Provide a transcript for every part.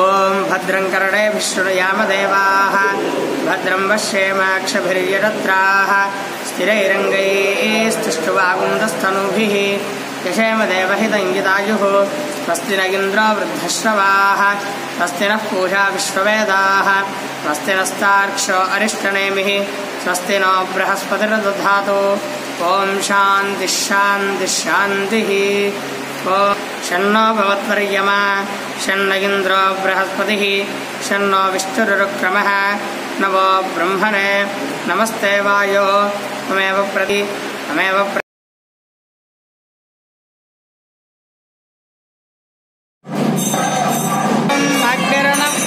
ॐ भद्रं कर्णे विष्णुयामदेवाः भद्रं पश्येमाक्षभिर्यजत्राः स्थिरैरङ्गैस्तिष्ठुवागुन्दस्तनूभिः यशेमदेवहितं यदायुः स्वस्ति न इन्द्रो वृद्धश्रवाः स्वस्ति नः पूषा विश्ववेदाः स्वस्ति नस्तार्क्ष्यो अरिष्टनेमिः स्वस्ति नो बृहस्पतिर्दधातु। ॐ शान्तिः शान्तिः शान्तिः षण्णो भवत्वर्यमा षण्ण इन्द्रो बृहस्पतिः। षण्णो विष्णुरुक्रमः नवो ब्रह्मणे। नमस्ते वायो। त्वमेव प्रति। त्वमेव प्र अग्निर्णपादकृत्तिकाः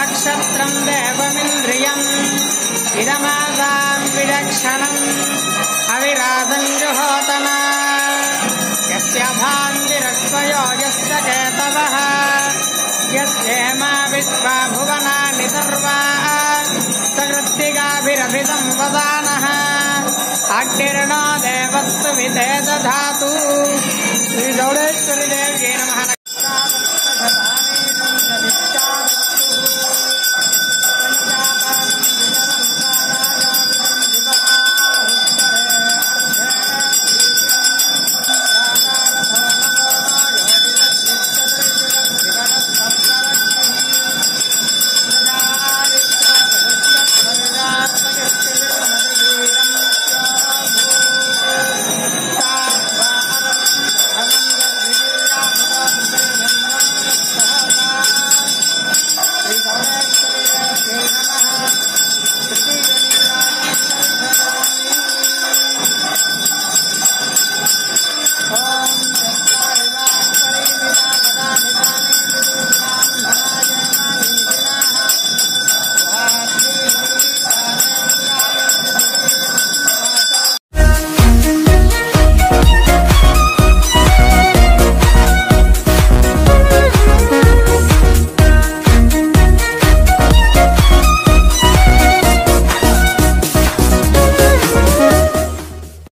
नक्षत्रं देवमिन्द्रियम्। इदमासां विलक्षणम्। अविराधं जुहोतना यस्य केतवः यस्येमा विश्वा भुवनानि सर्वा वदानः अग्निर्णो देवस्तु विधे दधातु श्रीजौडेश्वरी देव्यै नमः